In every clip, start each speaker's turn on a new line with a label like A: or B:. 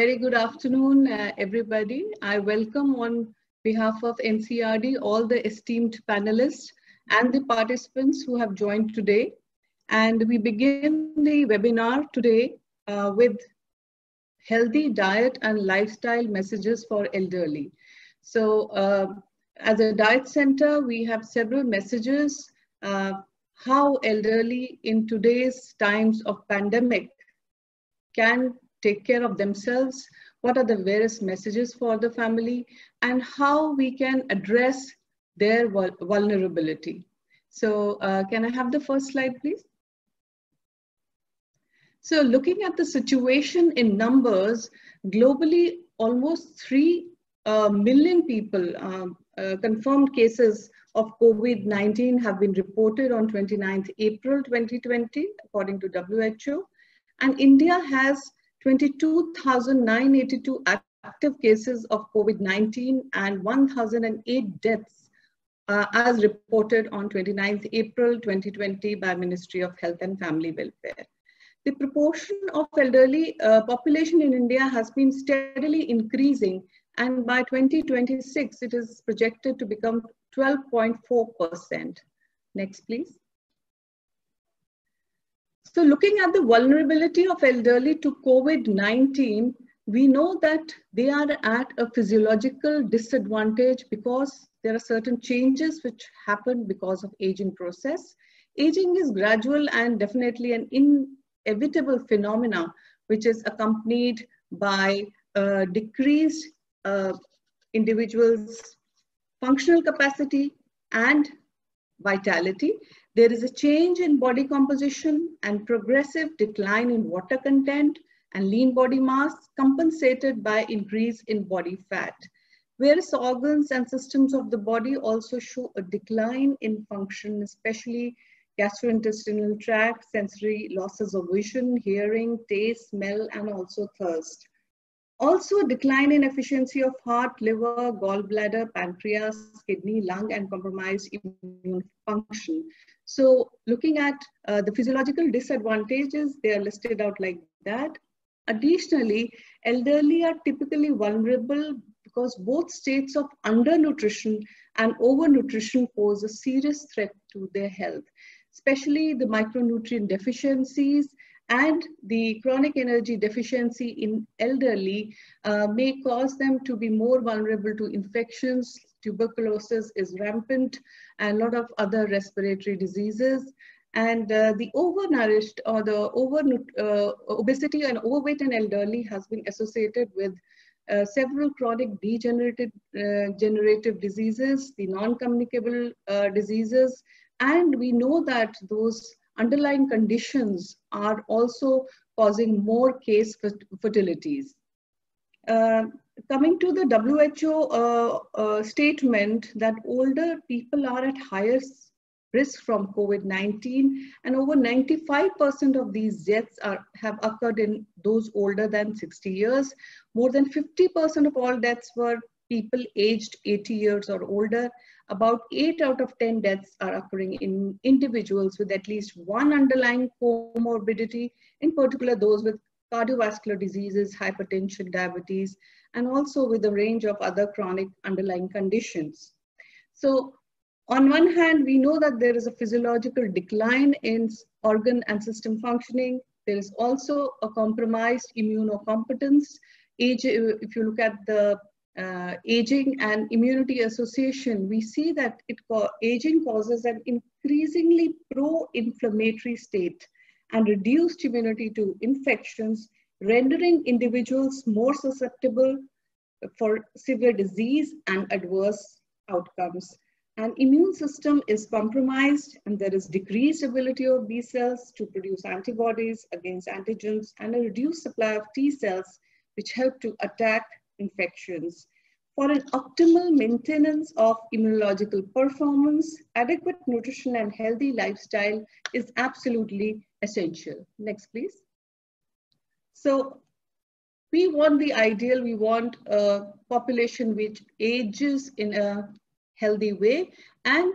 A: Very good afternoon, uh, everybody. I welcome on behalf of NCEARD all the esteemed panelists and the participants who have joined today. And we begin the webinar today uh, with healthy diet and lifestyle messages for elderly. So uh, as a diet center, we have several messages uh, how elderly in today's times of pandemic can take care of themselves, what are the various messages for the family, and how we can address their vulnerability. So uh, can I have the first slide, please? So looking at the situation in numbers, globally, almost 3 uh, million people, um, uh, confirmed cases of COVID-19 have been reported on 29th April 2020, according to WHO. And India has 22,982 active cases of COVID-19 and 1,008 deaths uh, as reported on 29th April 2020 by Ministry of Health and Family Welfare. The proportion of elderly uh, population in India has been steadily increasing and by 2026 it is projected to become 12.4%. Next please. So looking at the vulnerability of elderly to COVID-19, we know that they are at a physiological disadvantage because there are certain changes which happen because of aging process. Aging is gradual and definitely an inevitable phenomena which is accompanied by uh, decreased uh, individuals' functional capacity and vitality there is a change in body composition and progressive decline in water content and lean body mass compensated by increase in body fat. Various organs and systems of the body also show a decline in function, especially gastrointestinal tract, sensory losses of vision, hearing, taste, smell, and also thirst. Also, a decline in efficiency of heart, liver, gallbladder, pancreas, kidney, lung, and compromised immune function. So looking at uh, the physiological disadvantages, they are listed out like that. Additionally, elderly are typically vulnerable because both states of undernutrition and overnutrition pose a serious threat to their health, especially the micronutrient deficiencies and the chronic energy deficiency in elderly uh, may cause them to be more vulnerable to infections. Tuberculosis is rampant and a lot of other respiratory diseases. And uh, the overnourished or the over uh, obesity and overweight in elderly has been associated with uh, several chronic degenerative uh, generative diseases, the non-communicable uh, diseases, and we know that those underlying conditions are also causing more case fatalities. Uh, coming to the WHO uh, uh, statement that older people are at higher risk from COVID-19 and over 95% of these deaths are, have occurred in those older than 60 years. More than 50% of all deaths were people aged 80 years or older about 8 out of 10 deaths are occurring in individuals with at least one underlying comorbidity, in particular those with cardiovascular diseases, hypertension, diabetes, and also with a range of other chronic underlying conditions. So on one hand, we know that there is a physiological decline in organ and system functioning. There is also a compromised immunocompetence. Age, if you look at the uh, aging and immunity association, we see that it aging causes an increasingly pro-inflammatory state and reduced immunity to infections, rendering individuals more susceptible for severe disease and adverse outcomes. And immune system is compromised and there is decreased ability of B cells to produce antibodies against antigens and a reduced supply of T cells, which help to attack infections. For an optimal maintenance of immunological performance, adequate nutrition and healthy lifestyle is absolutely essential. Next, please. So we want the ideal, we want a population which ages in a healthy way. And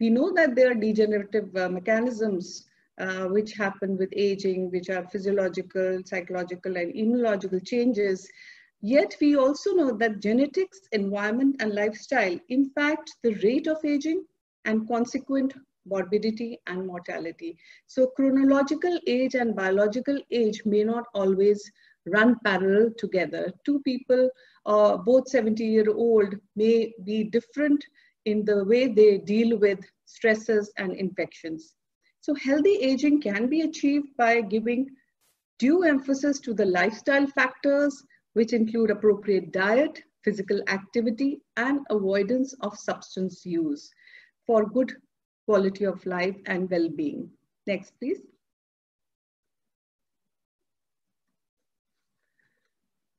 A: we know that there are degenerative uh, mechanisms uh, which happen with aging, which are physiological, psychological, and immunological changes. Yet we also know that genetics, environment, and lifestyle impact the rate of aging and consequent morbidity and mortality. So chronological age and biological age may not always run parallel together. Two people, uh, both 70 year old, may be different in the way they deal with stresses and infections. So healthy aging can be achieved by giving due emphasis to the lifestyle factors, which include appropriate diet, physical activity, and avoidance of substance use for good quality of life and well-being. Next, please.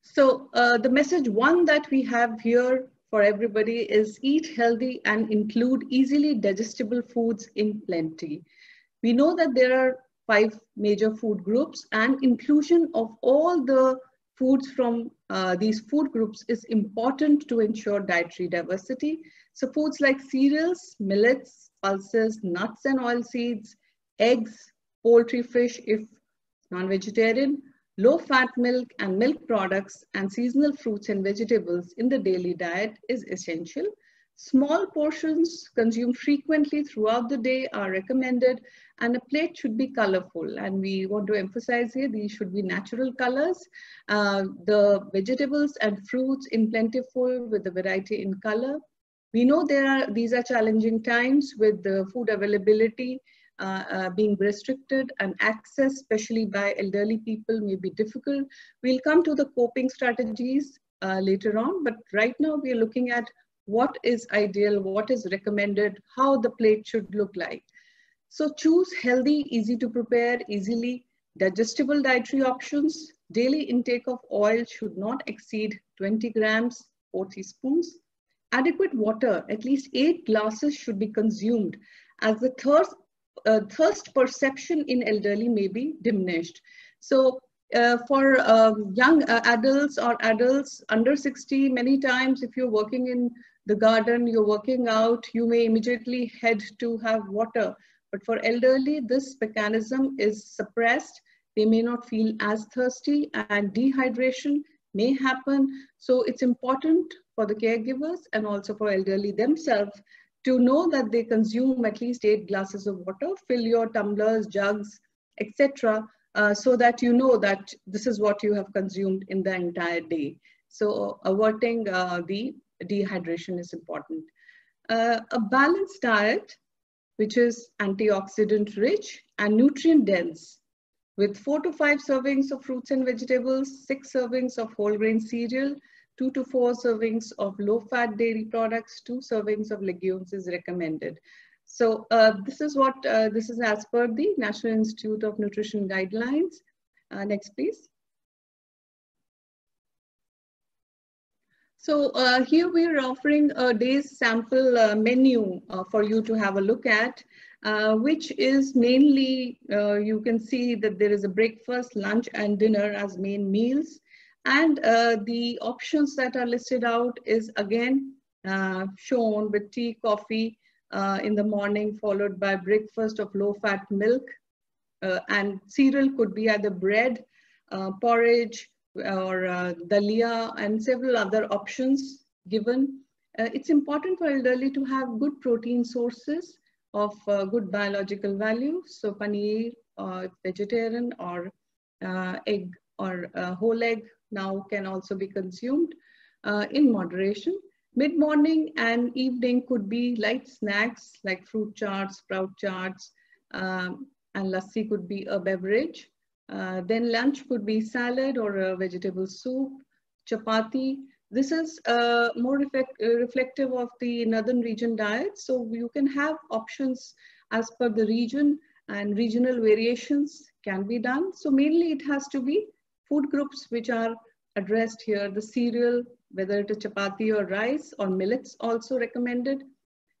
A: So uh, the message one that we have here for everybody is eat healthy and include easily digestible foods in plenty. We know that there are five major food groups and inclusion of all the foods from uh, these food groups is important to ensure dietary diversity. So foods like cereals, millets, pulses, nuts and oil seeds, eggs, poultry, fish if non-vegetarian, low-fat milk and milk products and seasonal fruits and vegetables in the daily diet is essential. Small portions consumed frequently throughout the day are recommended and a plate should be colorful. And we want to emphasize here, these should be natural colors. Uh, the vegetables and fruits in plentiful with a variety in color. We know there are, these are challenging times with the food availability uh, uh, being restricted and access, especially by elderly people, may be difficult. We'll come to the coping strategies uh, later on, but right now we are looking at what is ideal, what is recommended, how the plate should look like. So choose healthy, easy to prepare, easily digestible dietary options. Daily intake of oil should not exceed 20 grams, 4 teaspoons. Adequate water, at least eight glasses should be consumed as the thirst, uh, thirst perception in elderly may be diminished. So uh, for um, young uh, adults or adults under 60, many times if you're working in the garden, you're working out, you may immediately head to have water. But for elderly, this mechanism is suppressed. They may not feel as thirsty and dehydration may happen. So it's important for the caregivers and also for elderly themselves to know that they consume at least eight glasses of water, fill your tumblers, jugs, etc., uh, so that you know that this is what you have consumed in the entire day. So averting uh, the dehydration is important. Uh, a balanced diet, which is antioxidant rich and nutrient dense, with four to five servings of fruits and vegetables, six servings of whole grain cereal, two to four servings of low-fat dairy products, two servings of legumes is recommended. So uh, this is what, uh, this is as per the National Institute of Nutrition guidelines. Uh, next, please. So uh, here we are offering a day's sample uh, menu uh, for you to have a look at, uh, which is mainly, uh, you can see that there is a breakfast, lunch and dinner as main meals. And uh, the options that are listed out is again shown with tea, coffee in the morning, followed by breakfast of low-fat milk. and cereal could be either bread, porridge, or uh, dalia and several other options given. Uh, it's important for elderly to have good protein sources of uh, good biological value. So paneer, uh, vegetarian or uh, egg or uh, whole egg now can also be consumed in moderation. Mid-morning and evening could be light snacks like fruit chaats, sprout chaats, um, and lassi could be a beverage. Uh, then lunch could be salad or a vegetable soup, chapati. This is uh, more uh, reflective of the northern region diet. So you can have options as per the region and regional variations can be done. So mainly it has to be food groups which are addressed here. The cereal, whether it is chapati or rice or millets also recommended.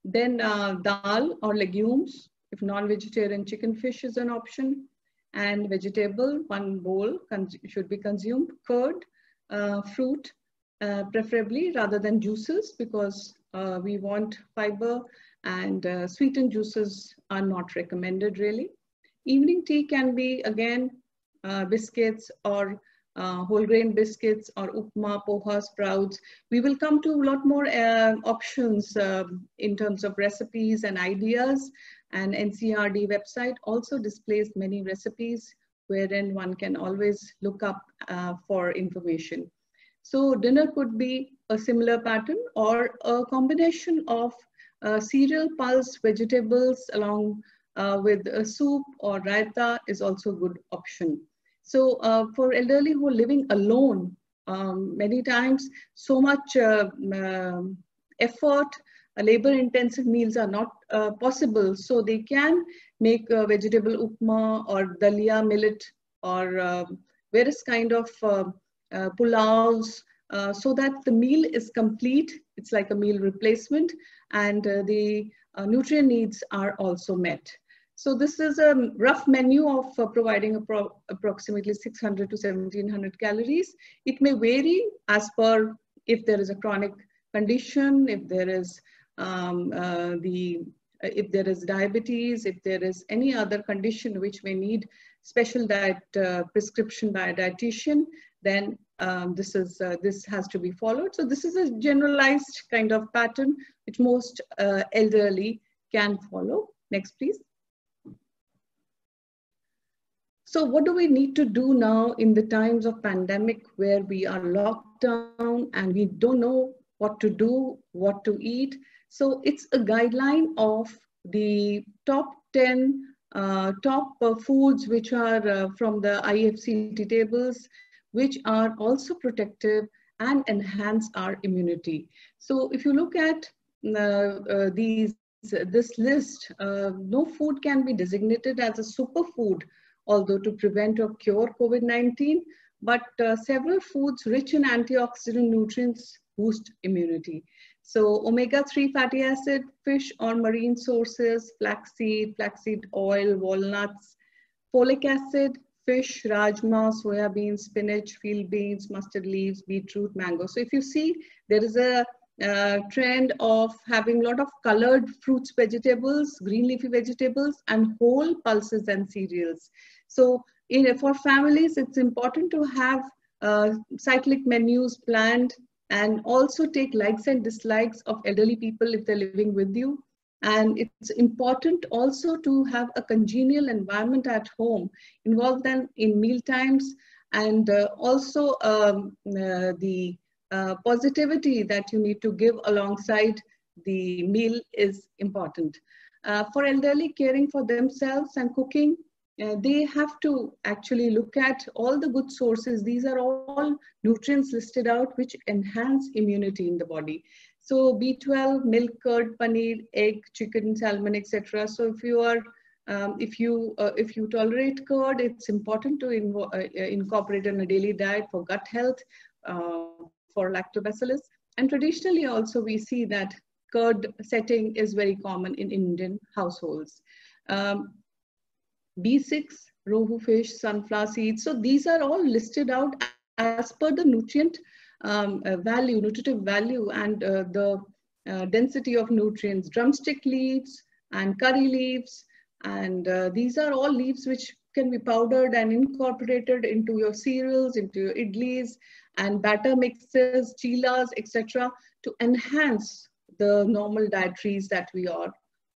A: Then uh, dal or legumes, if non-vegetarian chicken fish is an option and vegetable, one bowl should be consumed, curd, uh, fruit, uh, preferably rather than juices because uh, we want fiber and uh, sweetened juices are not recommended really. Evening tea can be, again, uh, biscuits or uh, whole grain biscuits or upma, poha, sprouts. We will come to a lot more options um, in terms of recipes and ideas. And NCEARD website also displays many recipes wherein one can always look up uh, for information. So dinner could be a similar pattern or a combination of uh, cereal, pulse, vegetables along uh, with a soup or raita is also a good option. So uh, for elderly who are living alone, um, many times so much uh, um, effort, uh, labor intensive meals are not uh, possible. So they can make vegetable upma or dalia millet or um, various kind of uh, pulavs so that the meal is complete. It's like a meal replacement and the nutrient needs are also met. So this is a rough menu of uh, providing appro approximately 600 to 1700 calories. It may vary as per if there is a chronic condition, if there is um, uh, the uh, if there is diabetes, if there is any other condition which may need special diet uh, prescription by a dietitian, then um, this is uh, this has to be followed. So this is a generalized kind of pattern which most uh, elderly can follow. Next, please. So what do we need to do now in the times of pandemic where we are locked down and we don't know what to do, what to eat? So it's a guideline of the top 10 uh, top uh, foods which are uh, from the IFCT tables, which are also protective and enhance our immunity. So if you look at uh, uh, these, this list, uh, no food can be designated as a superfood although to prevent or cure COVID-19, but several foods rich in antioxidant nutrients boost immunity. So omega-3 fatty acid, fish or marine sources, flaxseed, flaxseed oil, walnuts, folic acid, fish, rajma, soya beans, spinach, field beans, mustard leaves, beetroot, mango. So if you see, there is a uh, trend of having a lot of colored fruits, vegetables, green leafy vegetables, and whole pulses and cereals. So in, for families, it's important to have uh, cyclic menus planned and also take likes and dislikes of elderly people if they're living with you. And it's important also to have a congenial environment at home, involve them in meal times, and uh, also um, uh, the uh, positivity that you need to give alongside the meal is important. Uh, for elderly, caring for themselves and cooking, uh, they have to actually look at all the good sources. These are all nutrients listed out which enhance immunity in the body. So B12, milk, curd, paneer, egg, chicken, salmon, etc. So if you are um, if you uh, if you tolerate curd, it's important to uh, uh, incorporate in a daily diet for gut health, uh, for lactobacillus. And traditionally also we see that curd setting is very common in Indian households. Um, B6, rohu fish, sunflower seeds. So these are all listed out as per the nutrient um, uh, value, nutritive value and uh, the uh, density of nutrients. Drumstick leaves and curry leaves. And uh, these are all leaves which can be powdered and incorporated into your cereals, into your idlis and batter mixes, chilas, etc. to enhance the normal dietaries that we are,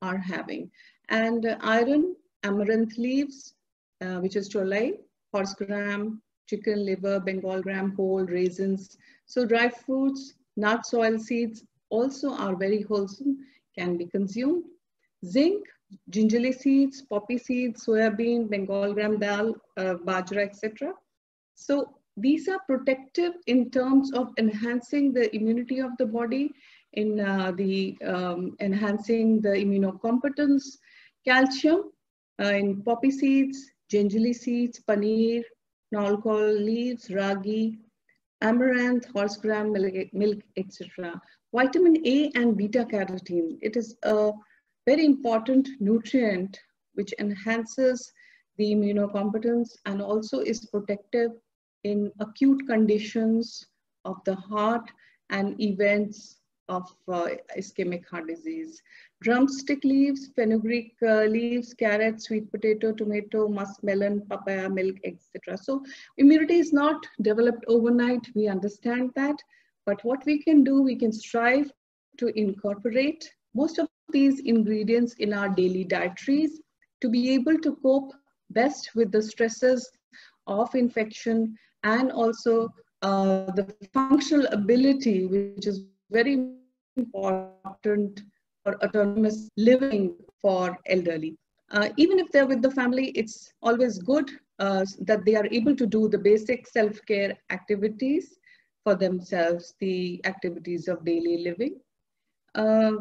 A: are having. And uh, iron amaranth leaves, uh, which is cholai, horse gram, chicken liver, Bengal gram, whole raisins. So dry fruits, nuts, oil seeds also are very wholesome, can be consumed. Zinc, gingerly seeds, poppy seeds, soya bean, Bengal gram dal, uh, bajra, etc. So these are protective in terms of enhancing the immunity of the body, in uh, the um, enhancing the immunocompetence. Calcium, Uh, in poppy seeds, gingerly seeds, paneer, nolkol leaves, ragi, amaranth, horse gram, milk, milk etc. Vitamin A and beta carotene. It is a very important nutrient which enhances the immunocompetence and also is protective in acute conditions of the heart and events of uh, ischemic heart disease. Drumstick leaves, fenugreek uh, leaves, carrot, sweet potato, tomato, muskmelon, papaya, milk, etc. So immunity is not developed overnight. We understand that. But what we can do, we can strive to incorporate most of these ingredients in our daily dietaries to be able to cope best with the stresses of infection and also uh, the functional ability, which is very important for autonomous living for elderly. Uh, even if they're with the family, it's always good uh, that they are able to do the basic self-care activities for themselves, the activities of daily living. Uh,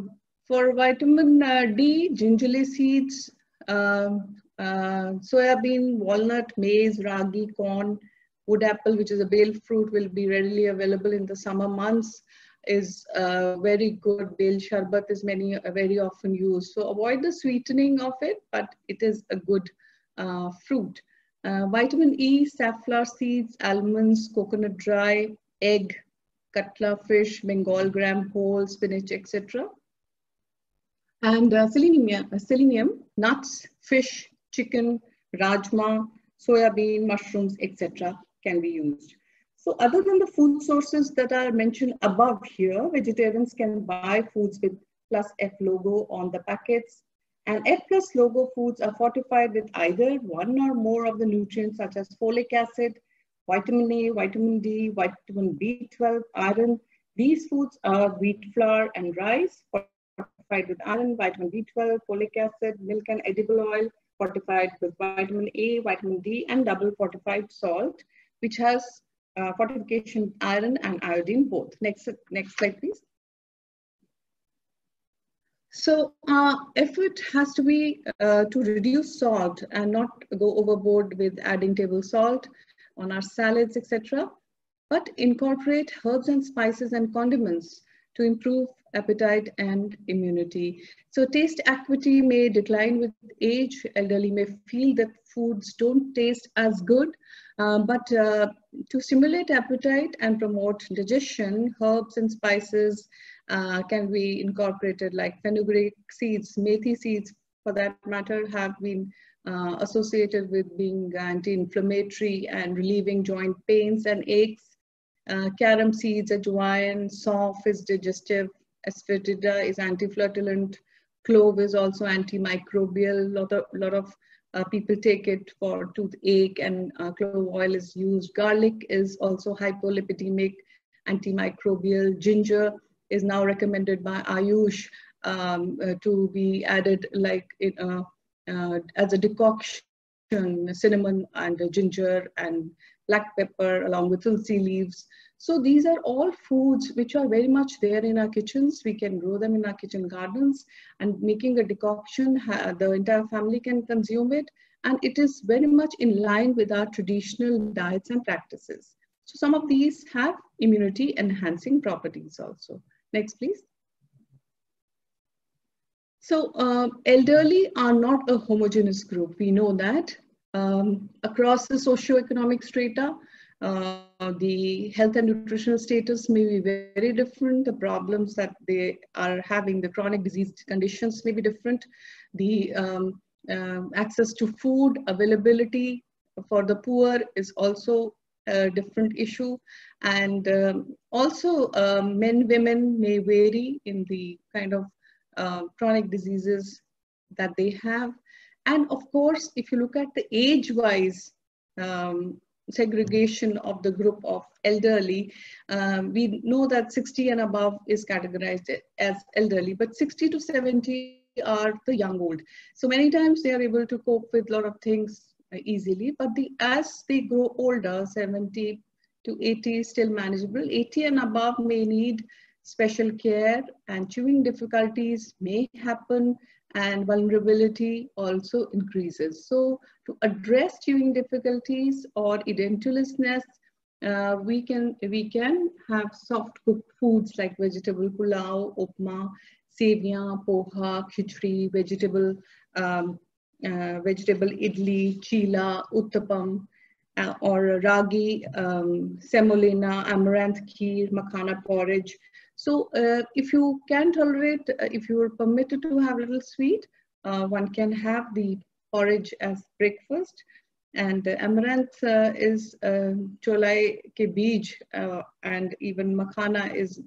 A: for vitamin uh, D, gingerly seeds, um, uh, soybean, walnut, maize, ragi, corn, wood apple, which is a bael fruit, will be readily available in the summer months is uh, very good. Bael sharbat is many uh, very often used. So avoid the sweetening of it, but it is a good uh, fruit. Uh, vitamin E, safflower seeds, almonds, coconut dry, egg, cutla fish, Bengal gram whole, spinach, etc. And uh, selenium, uh, selenium, nuts, fish, chicken, rajma, soya bean, mushrooms, etc. can be used. So other than the food sources that are mentioned above here, vegetarians can buy foods with plus F logo on the packets. And F plus logo foods are fortified with either one or more of the nutrients such as folic acid, vitamin A, vitamin D, vitamin B12, iron. These foods are wheat flour and rice, fortified with iron, vitamin B12, folic acid, milk and edible oil, fortified with vitamin A, vitamin D, and double fortified salt, which has uh, fortification iron and iodine both. Next, next slide, please. So uh, effort has to be uh, to reduce salt and not go overboard with adding table salt on our salads, etc. But incorporate herbs and spices and condiments to improve appetite and immunity. So taste acuity may decline with age. Elderly may feel that foods don't taste as good um, but uh, to stimulate appetite and promote digestion, herbs and spices uh, can be incorporated like fenugreek seeds, methi seeds for that matter have been uh, associated with being anti-inflammatory and relieving joint pains and aches. Uh, carom seeds, ajwain, saunf is digestive, asafoetida is anti-flatulent, clove is also antimicrobial, lot of, lot of uh, people take it for toothache and uh, clove oil is used. Garlic is also hypolipidemic, antimicrobial. Ginger is now recommended by Ayush um, uh, to be added like it, uh, uh, as a decoction, cinnamon and ginger and black pepper along with tulsi leaves. So these are all foods which are very much there in our kitchens. We can grow them in our kitchen gardens and making a decoction, the entire family can consume it. And it is very much in line with our traditional diets and practices. So some of these have immunity enhancing properties also. Next, please. So uh, elderly are not a homogeneous group. We know that um, across the socioeconomic strata, uh, the health and nutritional status may be very different. The problems that they are having, the chronic disease conditions may be different. The um, uh, access to food availability for the poor is also a different issue. And um, also um, men, women may vary in the kind of uh, chronic diseases that they have. And of course, if you look at the age-wise um, segregation of the group of elderly, um, we know that 60 and above is categorized as elderly, but 60 to 70 are the young old. So many times they are able to cope with a lot of things easily, but the, as they grow older, 70 to 80 is still manageable. 80 and above may need special care and chewing difficulties may happen and vulnerability also increases. So to address chewing difficulties or edentulousness, uh, we can we can have soft cooked foods like vegetable pulao, upma, sevia, poha, khichdi, vegetable um, uh, vegetable idli, chila, uttapam, uh, or ragi, um, semolina, amaranth kheer, makhana porridge. So uh, if you can tolerate, uh, if you are permitted to have a little sweet, uh, one can have the porridge as breakfast. And amaranth is cholai ke beej and even makhana is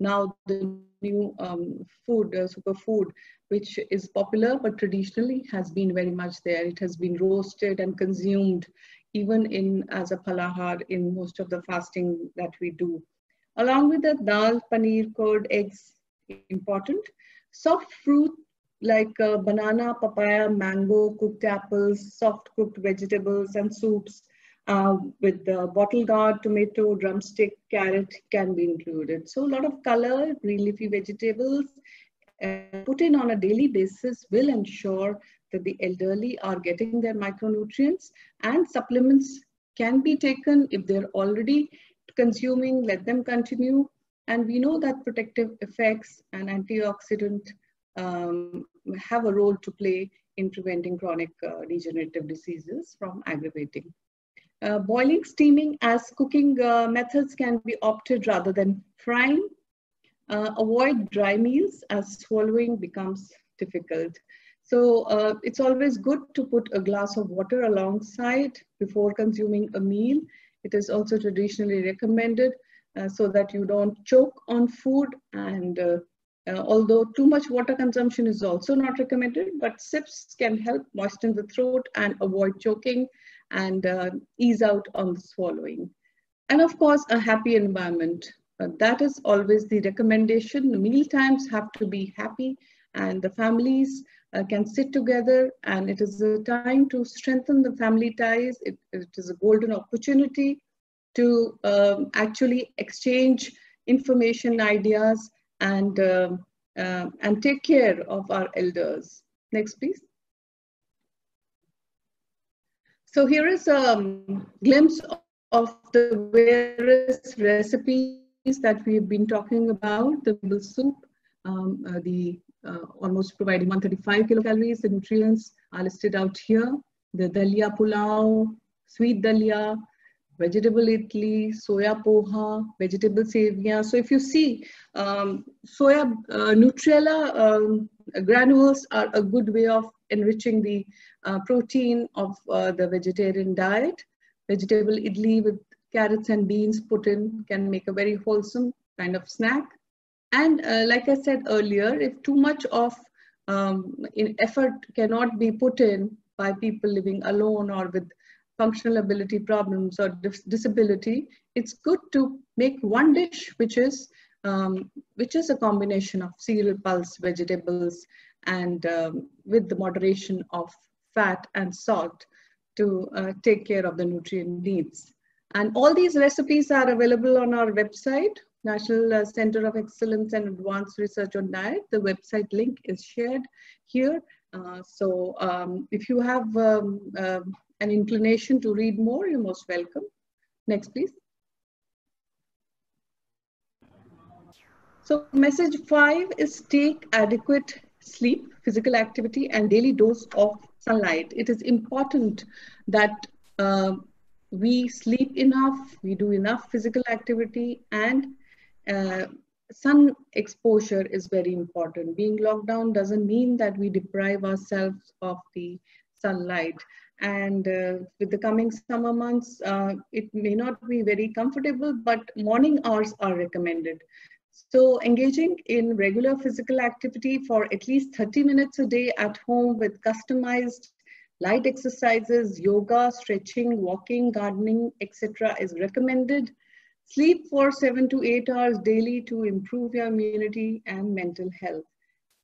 A: now the new um, food, uh, superfood, which is popular but traditionally has been very much there. It has been roasted and consumed even in as a phalahar in most of the fasting that we do. Along with the dal, paneer, curd, eggs, important. Soft fruit like uh, banana, papaya, mango, cooked apples, soft cooked vegetables and soups uh, with the bottle gourd, tomato, drumstick, carrot can be included. So a lot of color, green leafy vegetables uh, put in on a daily basis will ensure that the elderly are getting their micronutrients and supplements can be taken if they're already consuming, let them continue. And we know that protective effects and antioxidant um, have a role to play in preventing chronic uh, degenerative diseases from aggravating. Uh, boiling, steaming as cooking uh, methods can be opted rather than frying. Uh, avoid dry meals as swallowing becomes difficult. So uh, it's always good to put a glass of water alongside before consuming a meal. It is also traditionally recommended uh, so that you don't choke on food and uh, uh, although too much water consumption is also not recommended, but sips can help moisten the throat and avoid choking and uh, ease out on the swallowing. And of course, a happy environment. That is always the recommendation. Meal times have to be happy and the families uh, can sit together and it is a time to strengthen the family ties. it, it is a golden opportunity to um, actually exchange information, ideas, and, uh, uh, and take care of our elders. Next, please. So here is a glimpse of the various recipes that we've been talking about, the soup, um, uh, the almost providing 135 kilocalories. The nutrients are listed out here. The dalia pulao, sweet dalia, vegetable idli, soya poha, vegetable sevia. So if you see, um, soya uh, Nutrela um, granules are a good way of enriching the uh, protein of uh, the vegetarian diet. Vegetable idli with carrots and beans put in can make a very wholesome kind of snack. And uh, like I said earlier, if too much of um, effort cannot be put in by people living alone or with functional ability problems or dis disability, it's good to make one dish which is um, which is a combination of cereal, pulse, vegetables, and um, with the moderation of fat and salt to uh, take care of the nutrient needs. And all these recipes are available on our website, National uh, Center of Excellence and Advanced Research on Diet. The website link is shared here. Uh, so um, if you have um, uh, an inclination to read more, you're most welcome. Next, please. So message five is take adequate sleep, physical activity, and daily dose of sunlight. It is important that uh, we sleep enough, we do enough physical activity, and uh, sun exposure is very important. Being locked down doesn't mean that we deprive ourselves of the sunlight. And uh, with the coming summer months, uh, it may not be very comfortable, but morning hours are recommended. So engaging in regular physical activity for at least 30 minutes a day at home with customized light exercises, yoga, stretching, walking, gardening, etc. is recommended. Sleep for seven to eight hours daily to improve your immunity and mental health.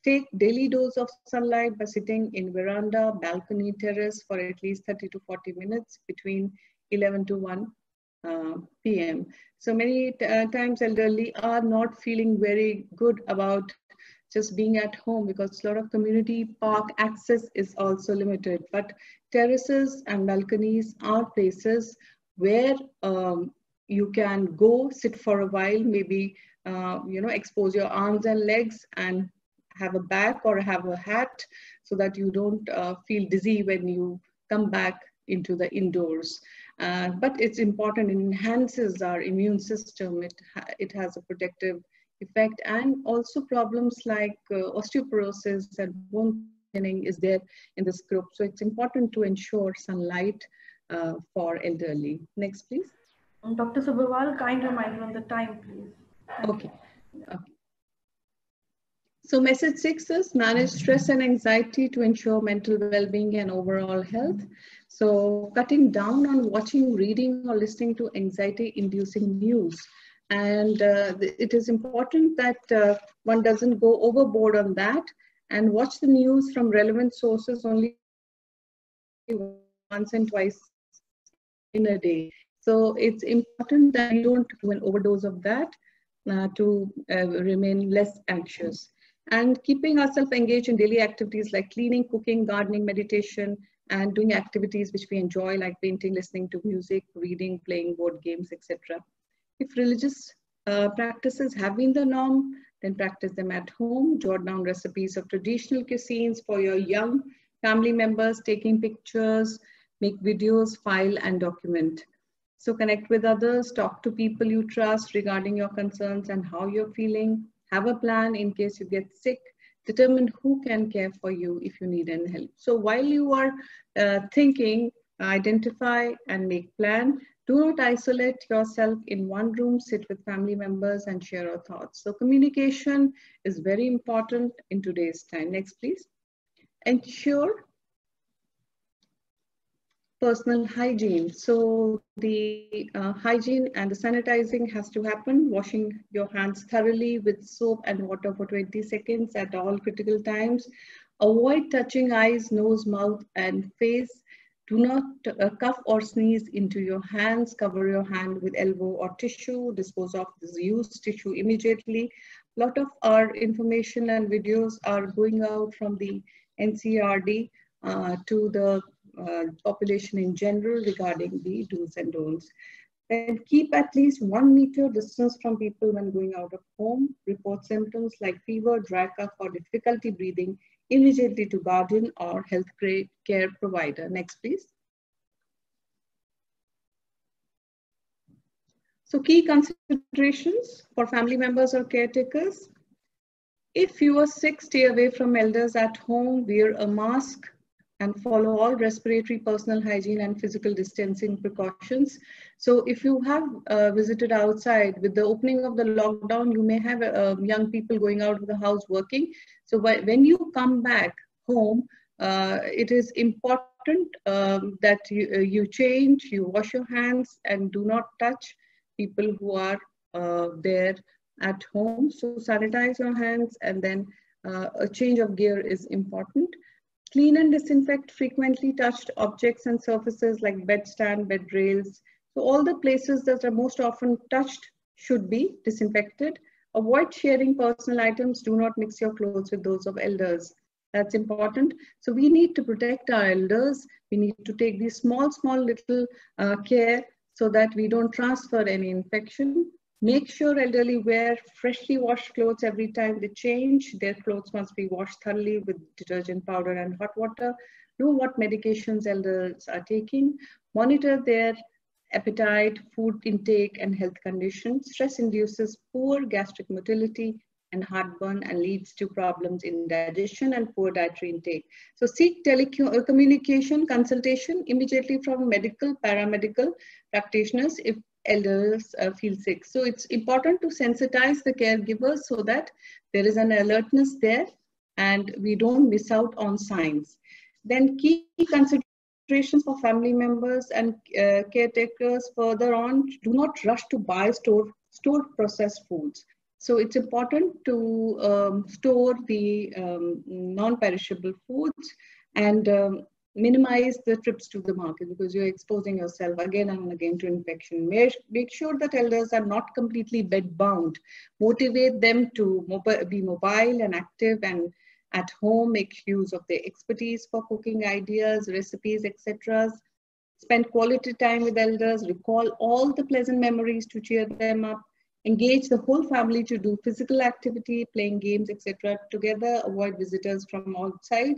A: Take daily dose of sunlight by sitting in veranda, balcony, terrace for at least 30 to 40 minutes between 11 to 1 uh, p.m. So many uh, times elderly are not feeling very good about just being at home because a lot of community park access is also limited. But terraces and balconies are places where um, you can go sit for a while, maybe uh, you know expose your arms and legs and have a bag or have a hat so that you don't uh, feel dizzy when you come back into the indoors. Uh, but it's important, it enhances our immune system. It, it has a protective effect and also problems like uh, osteoporosis and bone thinning is there in this group. So it's important to ensure sunlight uh, for elderly. Next, please.
B: Dr. Sabharwal, kind reminder on the time, please.
A: Okay. okay. So message six is manage stress and anxiety to ensure mental well-being and overall health. So cutting down on watching, reading or listening to anxiety-inducing news. And uh, it is important that uh, one doesn't go overboard on that and watch the news from relevant sources only once and twice in a day. So it's important that you don't do an overdose of that uh, to uh, remain less anxious. And keeping ourselves engaged in daily activities like cleaning, cooking, gardening, meditation, and doing activities which we enjoy like painting, listening to music, reading, playing board games, etc. If religious uh, practices have been the norm, then practice them at home. Jot down recipes of traditional cuisines for your young family members, taking pictures, make videos, file and document. So connect with others, talk to people you trust regarding your concerns and how you're feeling. Have a plan in case you get sick. Determine who can care for you if you need any help. So while you are uh, thinking, identify and make plan. Do not isolate yourself in one room, sit with family members and share your thoughts. So communication is very important in today's time. Next, please. Ensure personal hygiene. So the uh, hygiene and the sanitizing has to happen, washing your hands thoroughly with soap and water for 20 seconds at all critical times. Avoid touching eyes, nose, mouth, and face. Do not uh, cough or sneeze into your hands. Cover your hand with elbow or tissue. Dispose of this used tissue immediately. A lot of our information and videos are going out from the NCEARD uh, to the uh, population in general regarding the do's and don'ts. And keep at least one meter distance from people when going out of home. Report symptoms like fever, dry cough, or difficulty breathing immediately to guardian or health care provider. Next, please. So key considerations for family members or caretakers. If you are sick, stay away from elders at home, wear a mask, and follow all respiratory, personal hygiene, and physical distancing precautions. So if you have uh, visited outside with the opening of the lockdown, you may have uh, young people going out of the house working. So when you come back home, uh, it is important um, that you, uh, you change, you wash your hands, and do not touch people who are uh, there at home. So sanitize your hands, and then uh, a change of gear is important. Clean and disinfect frequently touched objects and surfaces like bed stand, bed rails. So all the places that are most often touched should be disinfected. Avoid sharing personal items. Do not mix your clothes with those of elders. That's important. So we need to protect our elders. We need to take these small, small little uh, care so that we don't transfer any infection. Make sure elderly wear freshly washed clothes every time they change. Their clothes must be washed thoroughly with detergent powder and hot water. Know what medications elders are taking. Monitor their appetite, food intake, and health conditions. Stress induces poor gastric motility and heartburn and leads to problems in digestion and poor dietary intake. So seek telecommunication consultation immediately from medical, paramedical practitioners if elders uh, feel sick. So it's important to sensitize the caregivers so that there is an alertness there and we don't miss out on signs. Then key considerations for family members and uh, caretakers further on, do not rush to buy store, store processed foods. So it's important to um, store the um, non-perishable foods and um, minimize the trips to the market because you're exposing yourself again and again to infection. Make, sure that elders are not completely bed-bound. Motivate them to be mobile and active and at home, make use of their expertise for cooking ideas, recipes, etc. Spend quality time with elders, recall all the pleasant memories to cheer them up, engage the whole family to do physical activity, playing games, etc. together, avoid visitors from outside,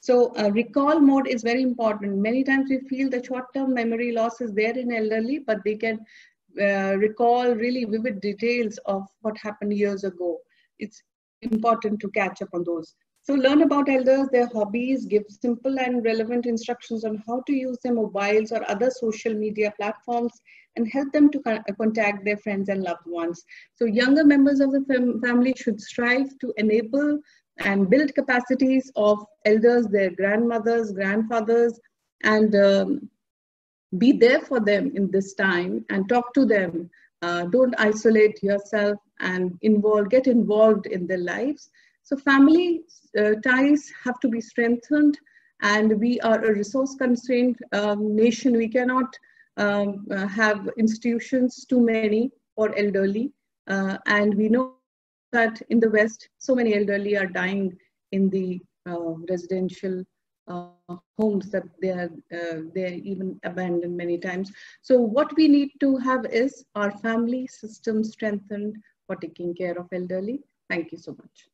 A: so uh, recall mode is very important. Many times we feel the short-term memory loss is there in elderly, but they can uh, recall really vivid details of what happened years ago. It's important to catch up on those. So learn about elders, their hobbies, give simple and relevant instructions on how to use their mobiles or other social media platforms and help them to contact their friends and loved ones. So younger members of the fam family should strive to enable and build capacities of elders, their grandmothers, grandfathers, and um, be there for them in this time and talk to them. Uh, don't isolate yourself and involve, get involved in their lives. So family uh, ties have to be strengthened and we are a resource constrained um, nation. We cannot um, uh, have institutions too many for elderly. Uh, and we know that in the West, so many elderly are dying in the uh, residential uh, homes that they are uh, they're even abandoned many times. So what we need to have is our family system strengthened for taking care of elderly. Thank you so much.